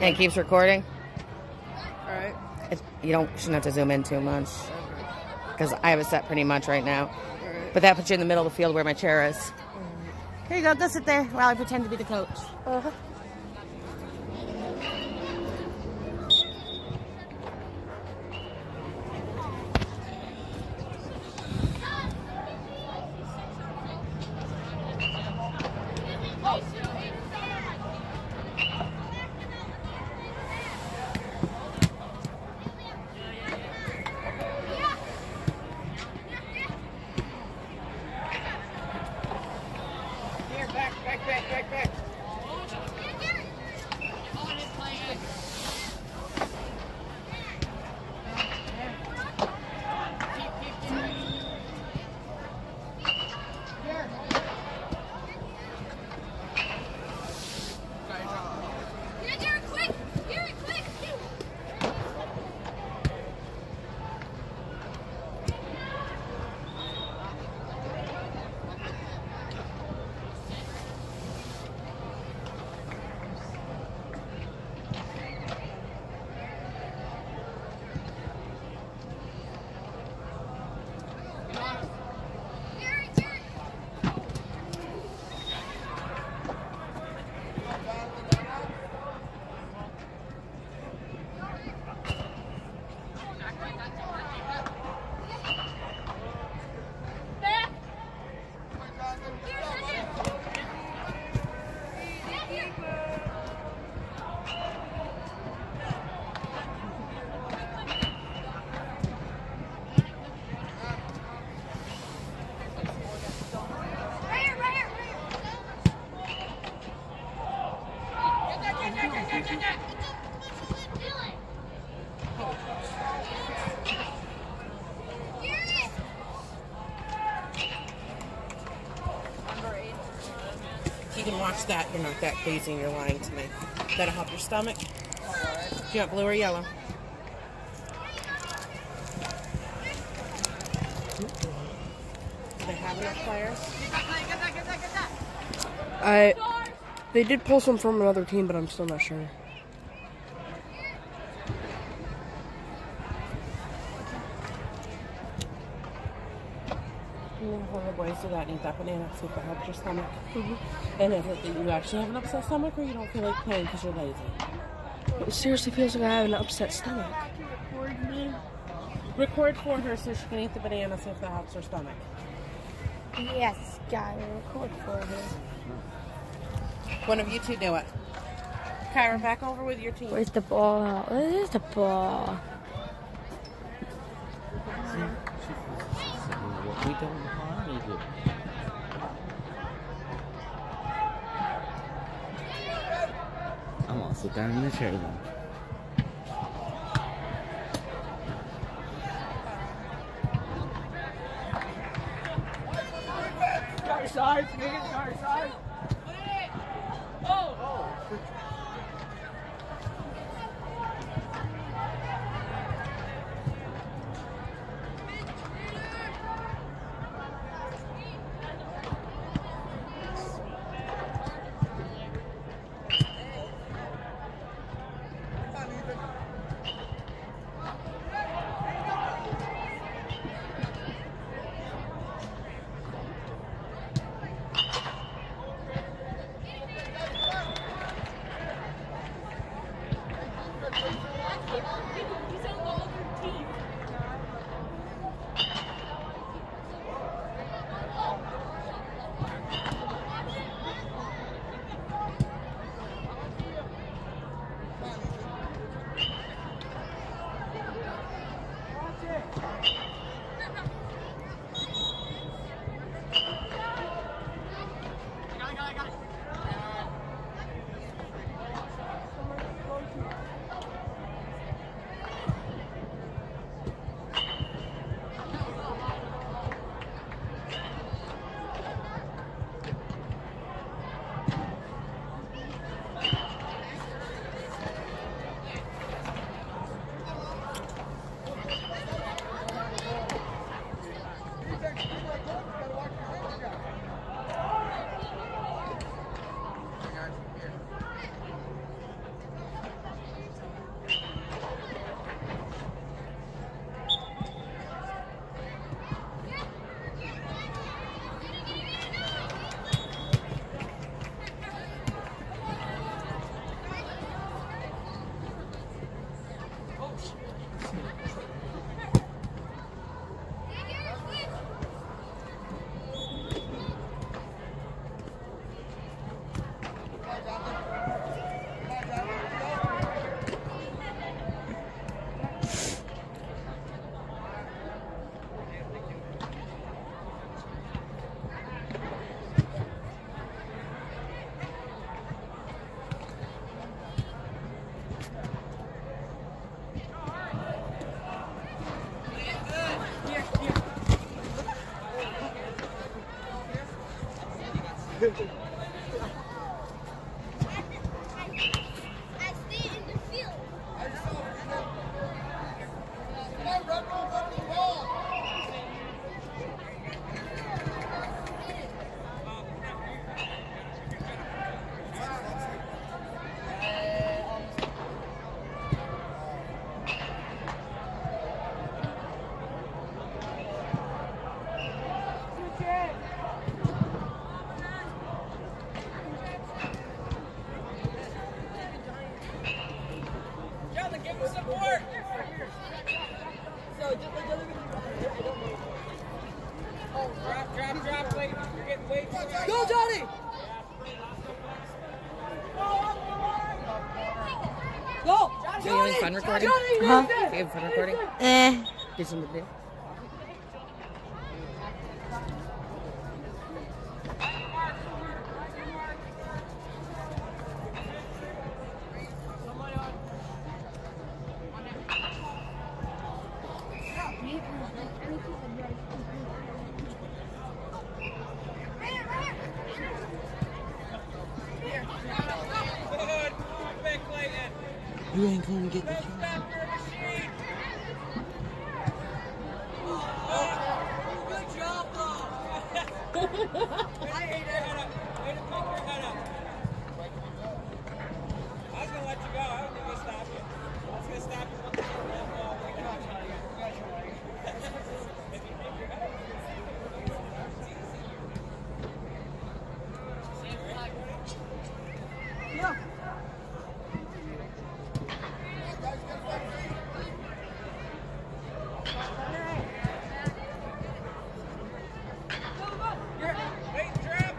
And it keeps recording. All right. It's, you don't shouldn't have to zoom in too much because I have it set pretty much right now. All right. But that puts you in the middle of the field where my chair is. Mm. Here you go. Go sit there while I pretend to be the coach. Here, that. You're not that crazy and you're lying to me. That'll help your stomach. Do you want blue or yellow? Do they have enough players? I they did pull some from another team, but I'm still not sure. You know, when the boys do that, eat that banana, it helps your stomach. Mm-hmm. And if it, you actually have an upset stomach or you don't feel like playing because you're lazy. It seriously feels like I have an upset stomach. Record for her so she can eat the banana, see if that helps her stomach. Yes, gotta record for her. One of you two do it. Kyra, back over with your team. Where's the ball? Where's the ball? I'm sit down in the chair one. Side, nigga, side. Johnny, Huh? right there. Are fun recording? Eh. Did to do? You ain't gonna get the shot. I was gonna let you go. I don't think I stopped you. I was gonna stop you. Wait, trap.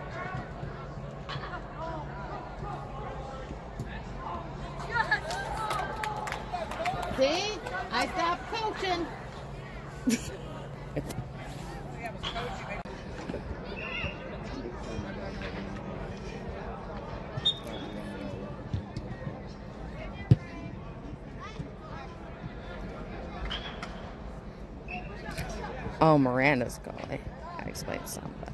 See? I stopped coaching. Oh, Miranda's goalie. I explained some, but.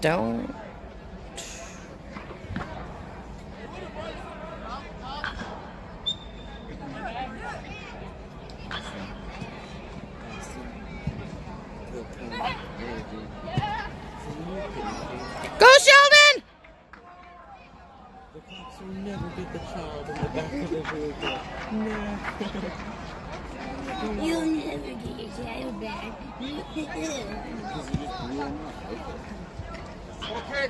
Don't. Go, Sheldon! The cops will never get the child in the back of the vehicle. No. You'll never get your child back. Because you just blew him up. Okay.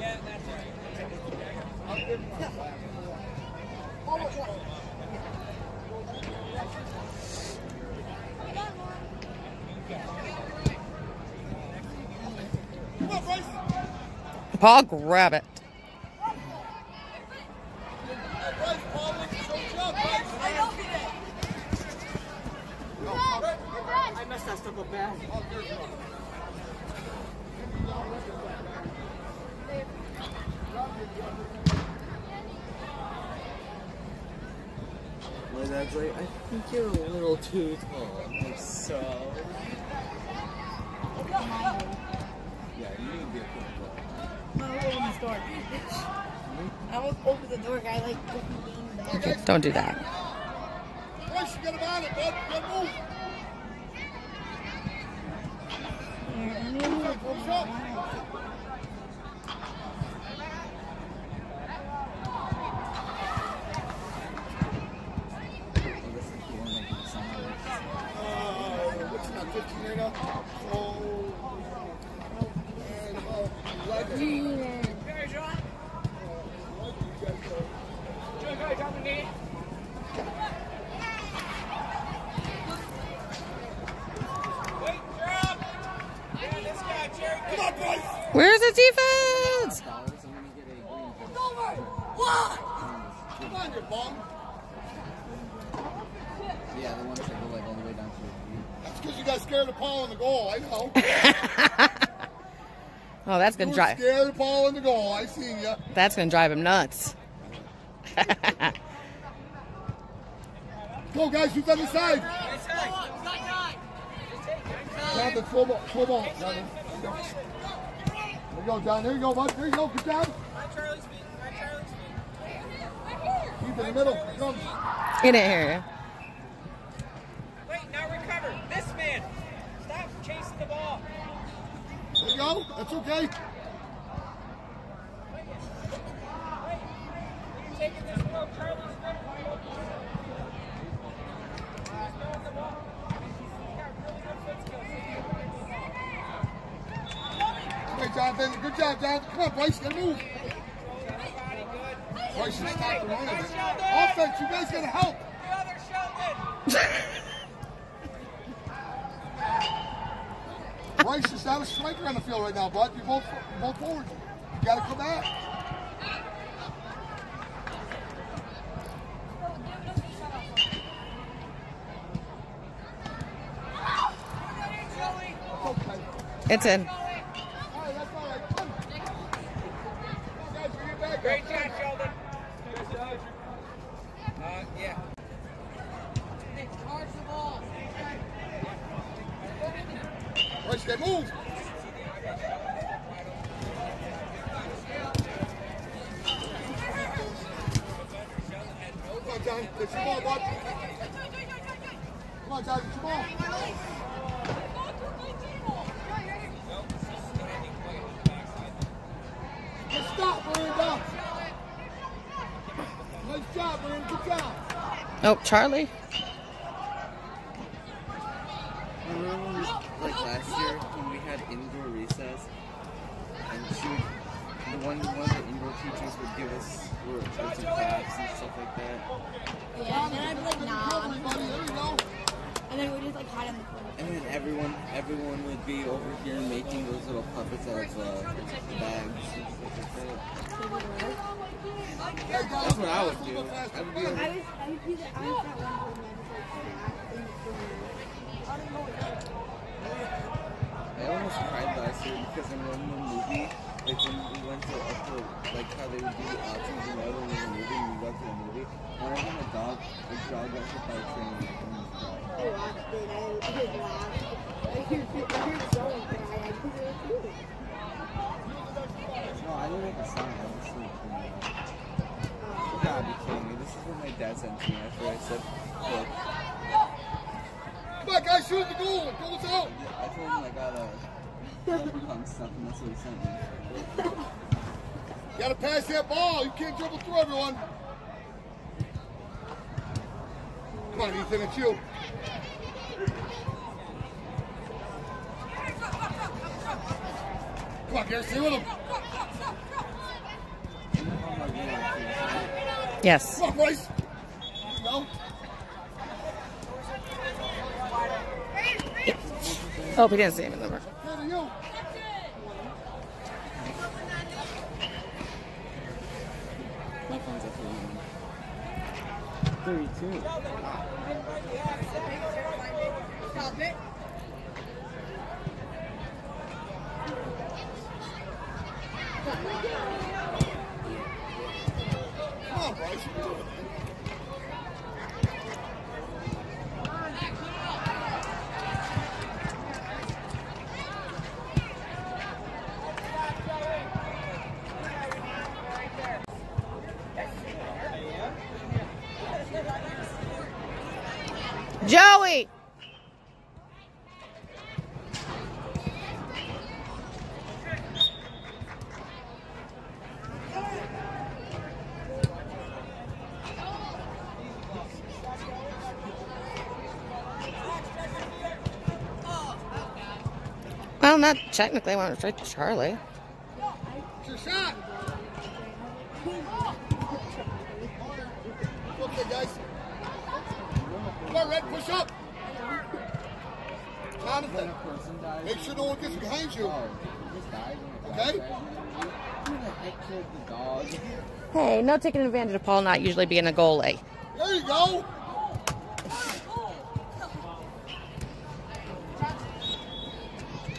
Yeah, that's right. Paul, grab it. I think you're a little too tall. I'm like, so? Yeah, you need to be a quick I opened the door. I almost opened the door, guy like. Don't do that. Bryce, you got him on it, bud. Good move. Push up. Uh, what's that, 15 right now? So, and, uh, 11. Wait, drop. Yeah, this guy, Jerry. Come on, Bryce. Where's the defense? Come on, you bum. Yeah, the ones that go like all the way down to your feet. That's because you got scared of Paul in the goal. I know. Oh, that's You gonna drive. scared of Paul in the goal. I seen you. That's gonna drive him nuts. Go, guys. Who's on the side? Jonathan, slow ball. Slow ball. Jonathan. There you go, John. There you go, bud. There you go. Good job. Right Charlie's feet. Right Charlie's feet. Keep in the middle. Here comes. He didn't hear you. Wait, now recover. This man. Stop chasing the ball. There you go. That's okay. Jonathan. Good job, Jonathan. Come on, Bryce. Get a move. Bryce should stop the run of it. Offense, you guys got to help. The other Sheldon. Bryce is not a striker on the field right now, bud. You're both, both forward. You got to come back. It's in. Oh, Charlie? Yes. Come on, boys. Oh, he didn't see him in the. My phone's 32. technically went straight to Charlie. It's your shot. Okay, guys. Come on, Red, push up. Jonathan, make sure no one gets behind you. Okay? Hey, no taking advantage of Paul not usually being a goalie. There you go.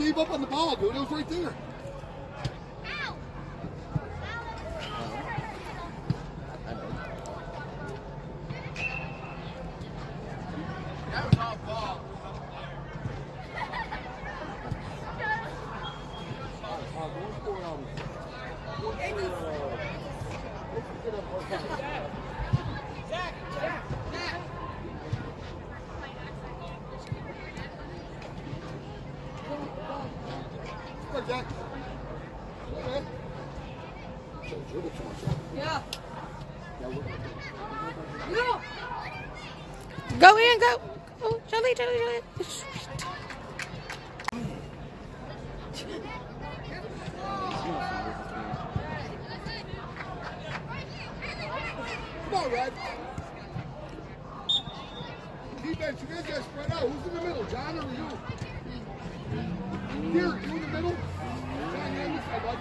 gave up on the ball, dude. It was right there. Who's in the middle, John or you? Here, you in the middle? John, you this side, bud.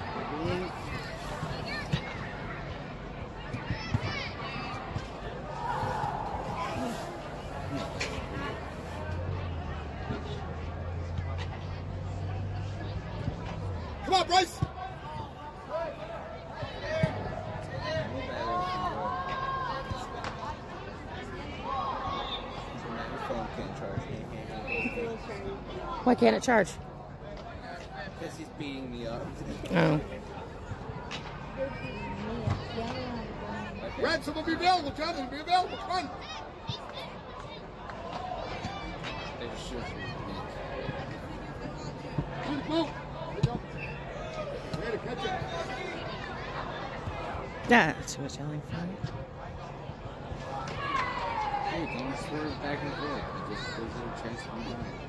Come on, Bryce. Why can't it charge? Because he's beating me up. Oh. Red, someone be available. Jonathan, be available. Come on. They just shoot me. Shoot, move. There you go. Ready to catch it. That's what yelling for. Hey, don't swerve back and forth. It just gives you a chance to be done.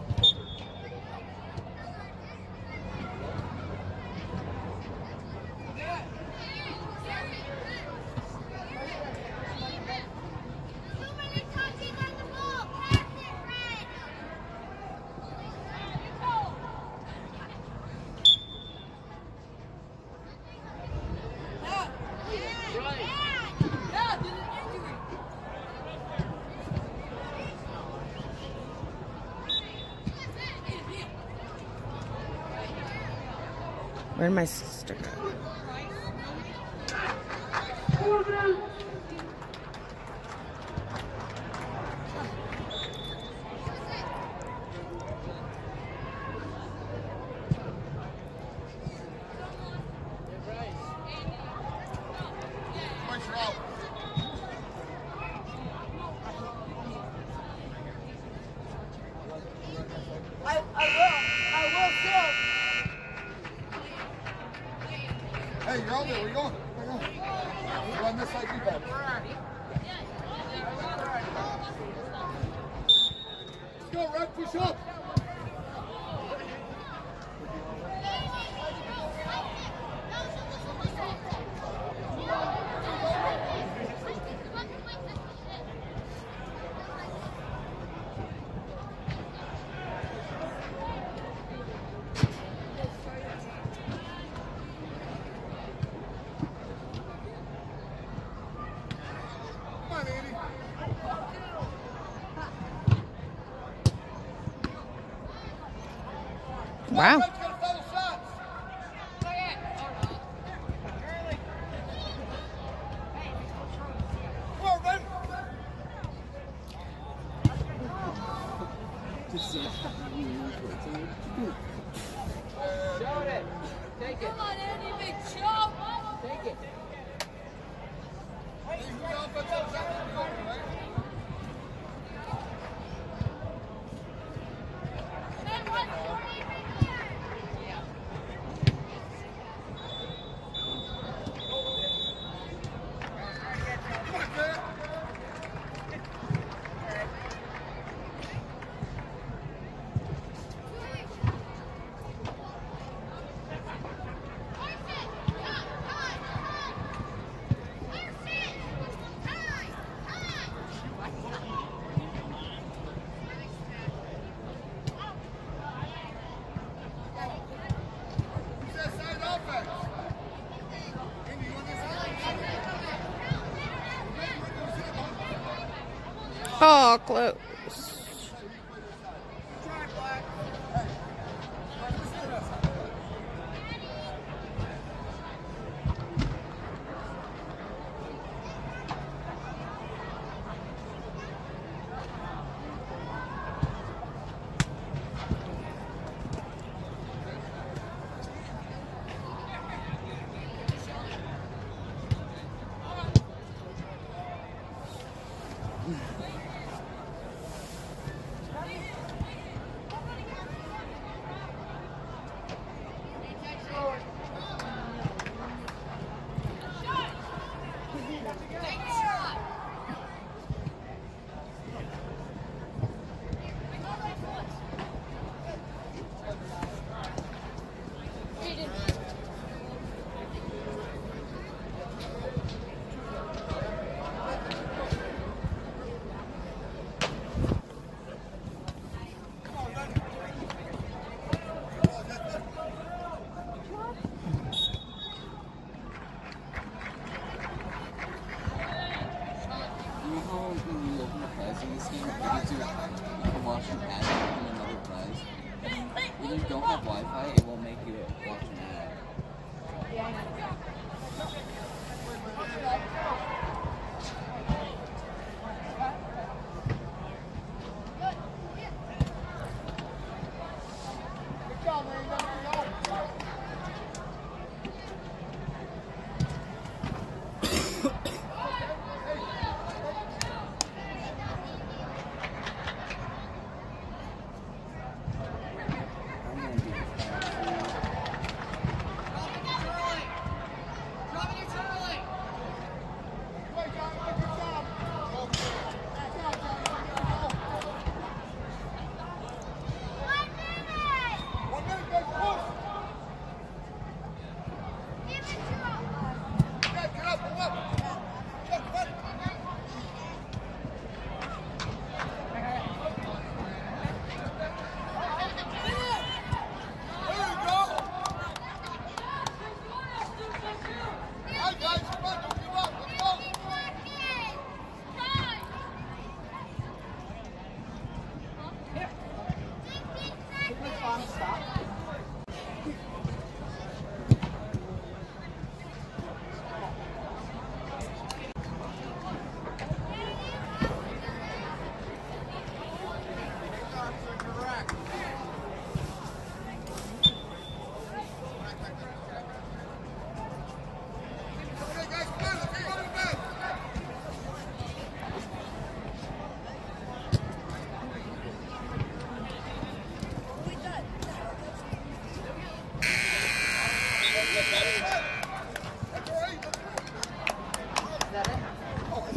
Mas Wow. Red's gotta follow shots. Come on, Red. Shoot it. Take it. Come on, Andy, big chump. Take it. Hey, who's the offensive shot? Right? Come on, man. Who's that side offense? Andy, you on this side? Oh,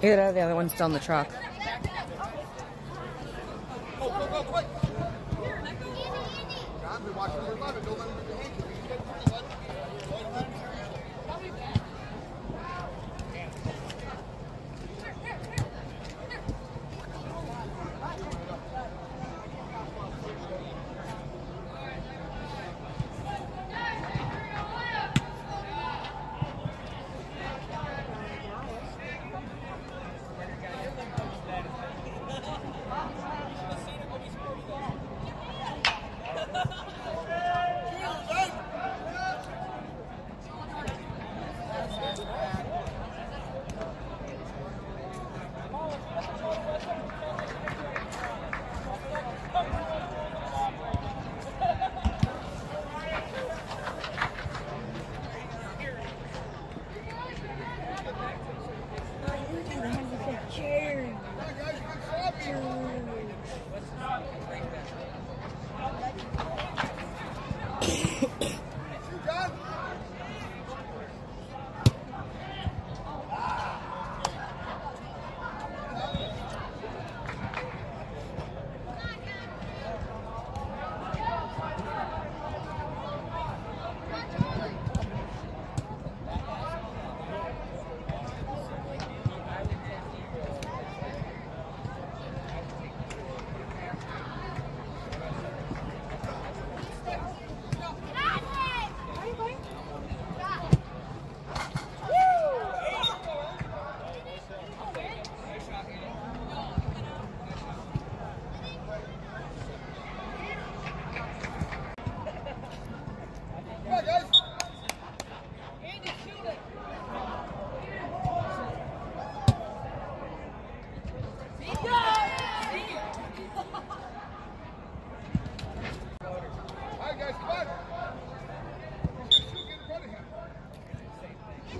Yeah, the other one's still in the truck.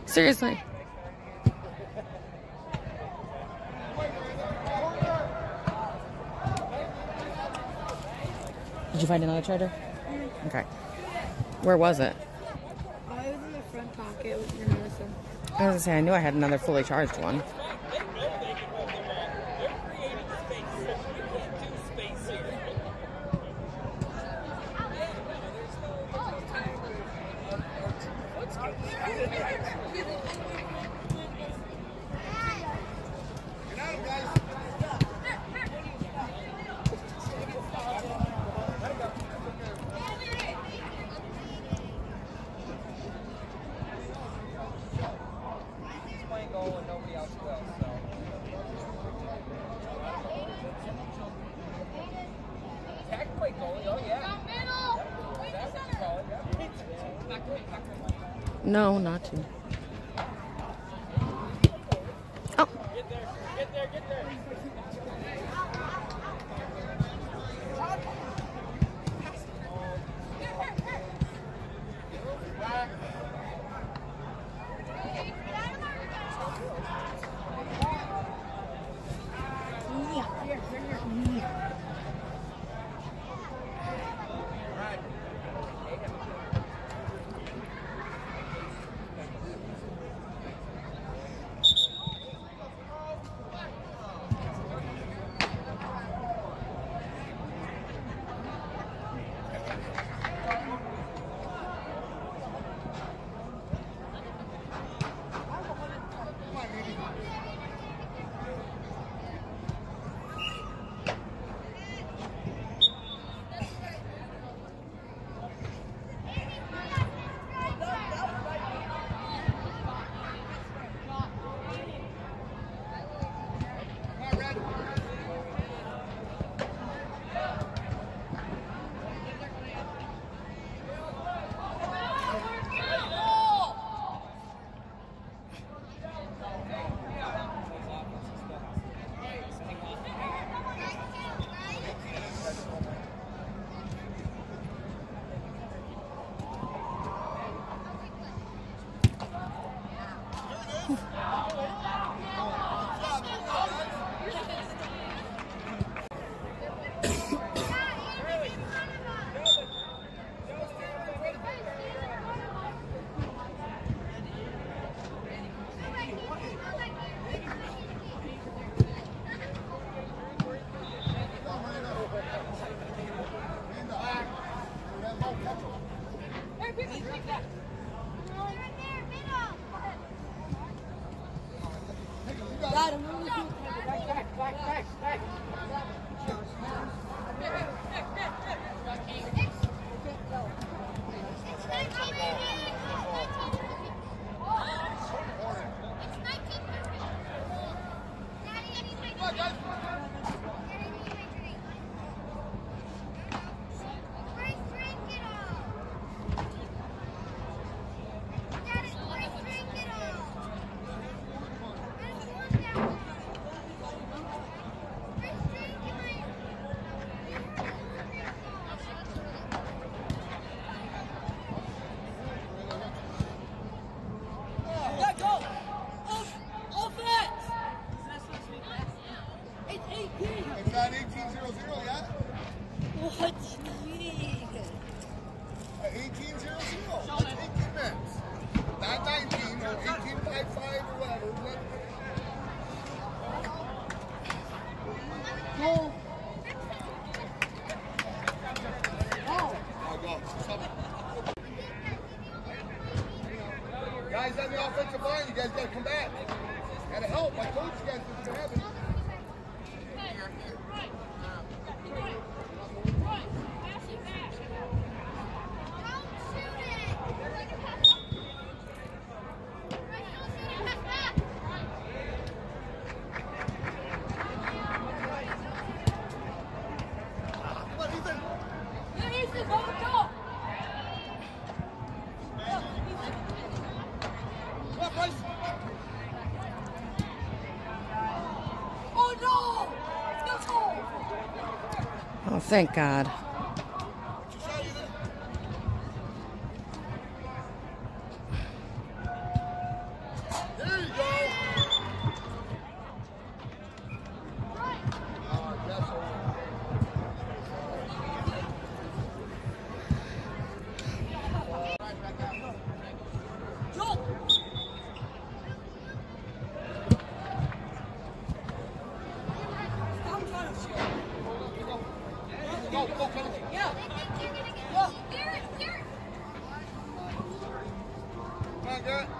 Seriously. Did you find another charger? Mm. Okay. Where was it? I was in the front pocket with your medicine. I was gonna say I knew I had another fully charged one. No, not to. Thank God. Go, go, Kennedy. Yeah. Garrett, Garrett. Come on, Garrett.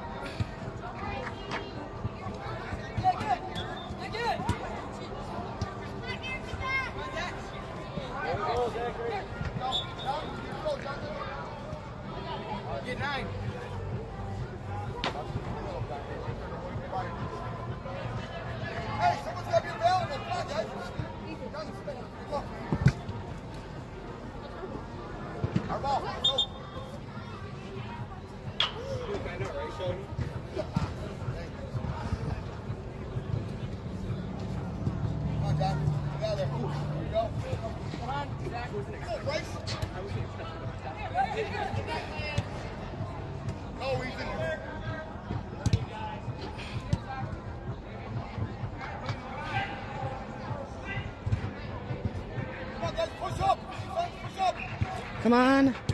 Come on.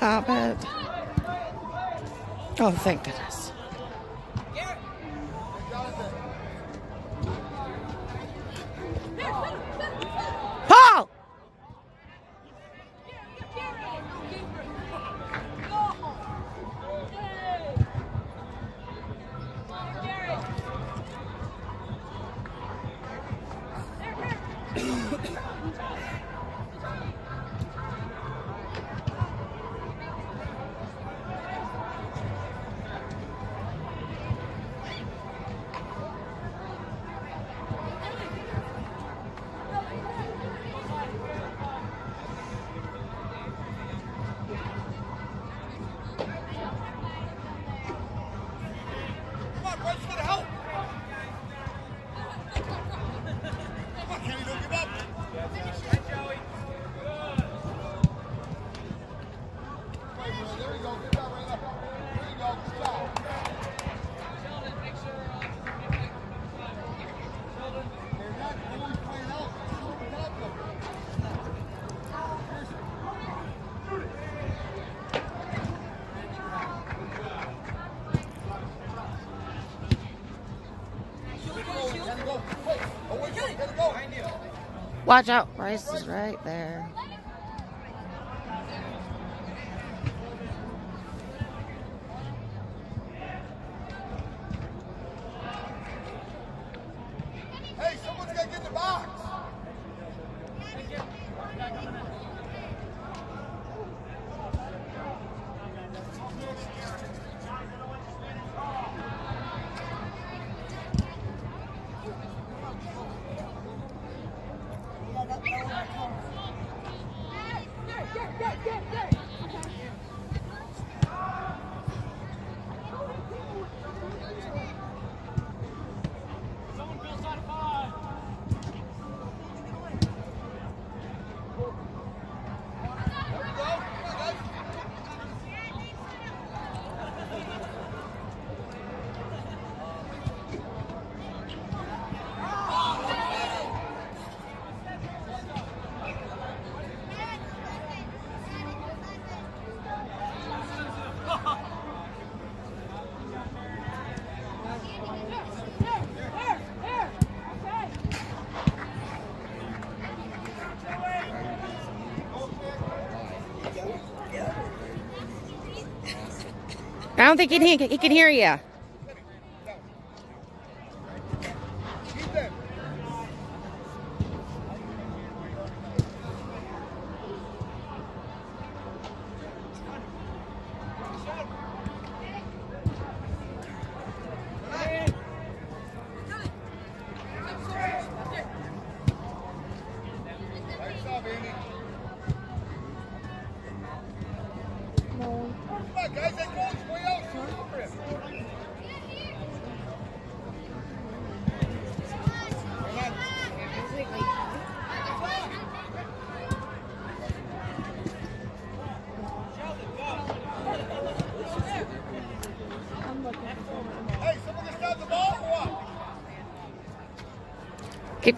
Stop it. Oh, thank God. Watch out, Bryce is right there. don't think he can, he can hear you.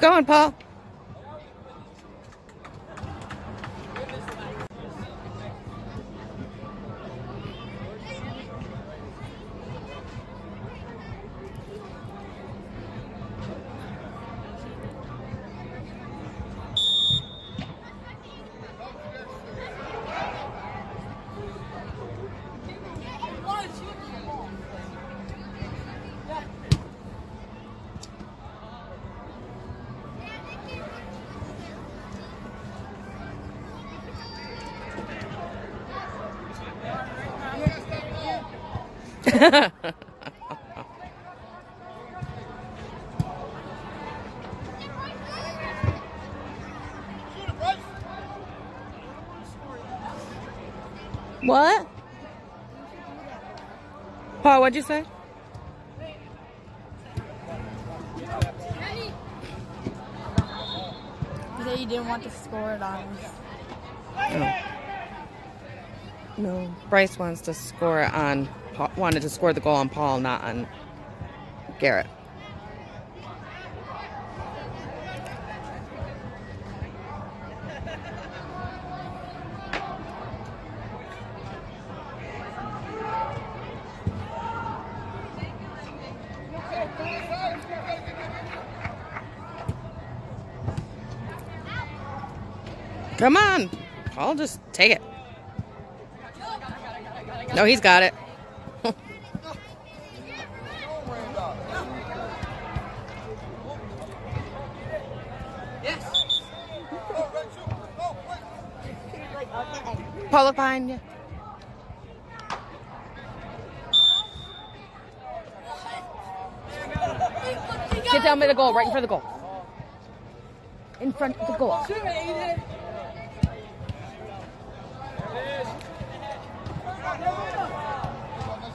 Going, Paul. What? Paul, what'd you say? You said you didn't want to score it on us. Oh. No. Bryce wants to score it on, wanted to score the goal on Paul, not on Garrett. Come on. Paul, just take it. No, he's got it. Paul, look behind you. Get down by the goal, right in front of the goal. In front of the goal.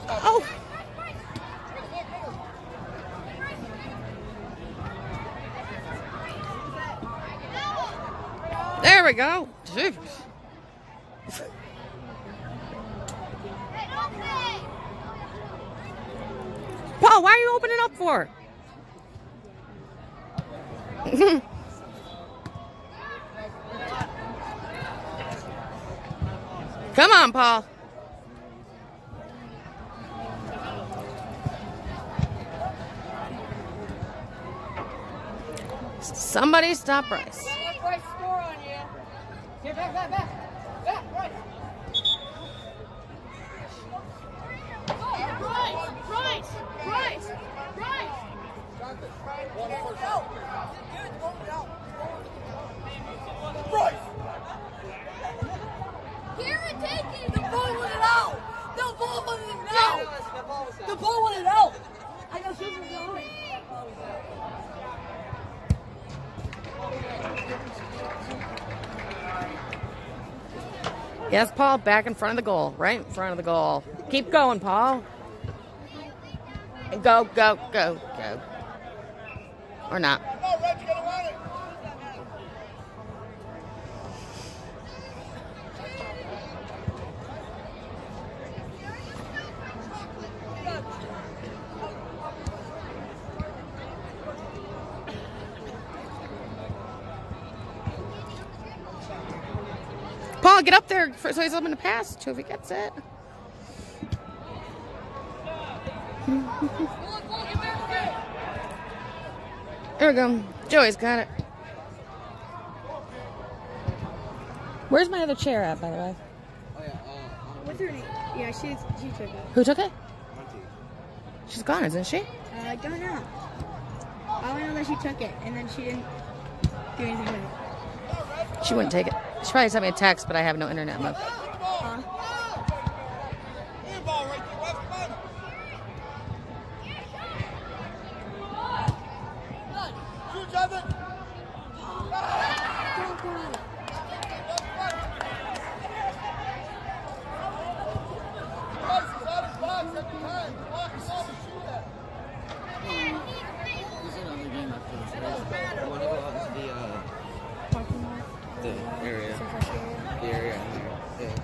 Oh. There we go. Paul, why are you opening up for? Come on, Paul. Somebody stop Bryce. With it out. The ball with it out. The ball with it out. I know she's going. Yes, Paul, back in front of the goal. Right in front of the goal. Keep going, Paul. Go, go, go, go. Or not. Paul, get up there so he's open to pass to if he gets it. There we go. Joey's got it. Where's my other chair at, by the way? Oh yeah, uh, What's her name? Yeah, she's she took it. Who took it? Auntie. She's gone, isn't she? Uh, I don't know. All I know that she took it and then she didn't do anything with it. She wouldn't take it. She probably sent me a text, but I have no internet. Mode. Uh, Handball right there, Reg, come on. Shoot, Jonathan. Bryce is out of box every time. Block is all to shoot at. There's another game after this. right? I want to go out into the uh, parking lot. the area, Surface area. the area in here. Yeah.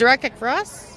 Direct kick for us.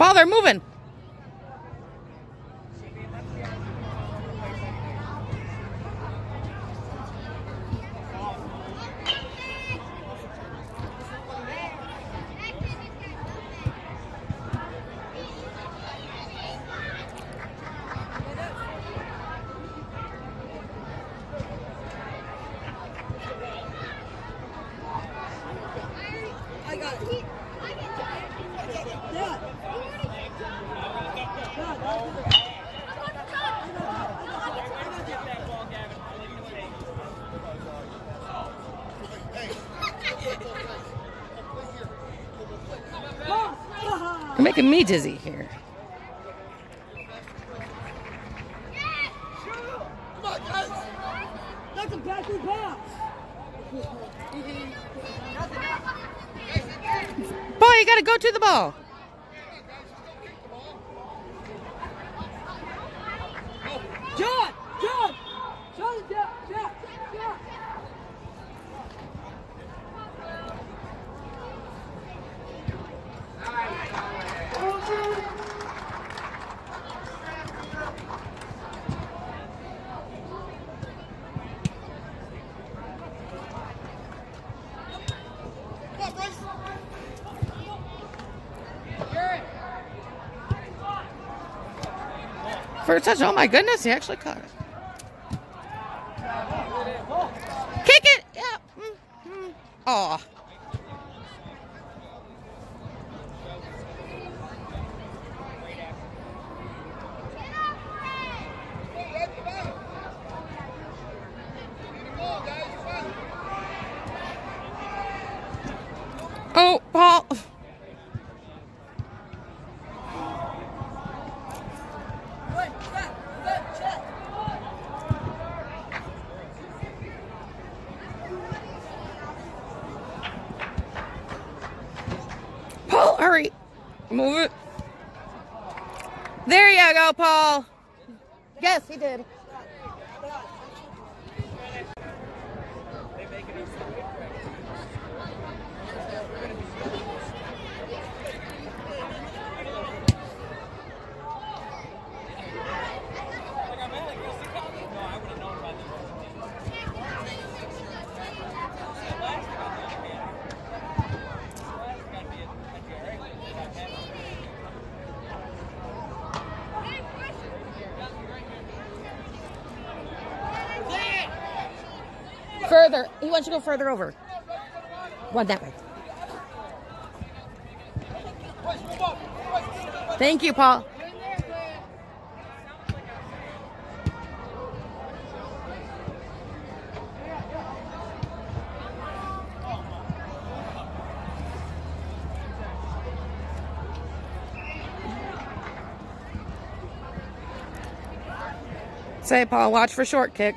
Paul, they're moving. I got it. Dad. Dizzy here. Come on, guys. That's a backward pass. Boy, you gotta go to the ball. John! John! John, John, John, John. Come on, Bryce. A touch. Oh my goodness, he actually caught it. Kick it! Yeah. Mm, mm. Aw. Oh, Paul. Wait, check, check, check. Paul, hurry. Move it. There you go, Paul. Yes, he did. Wants you go further over. One that way. Thank you, Paul. Say, Paul, watch for short kick.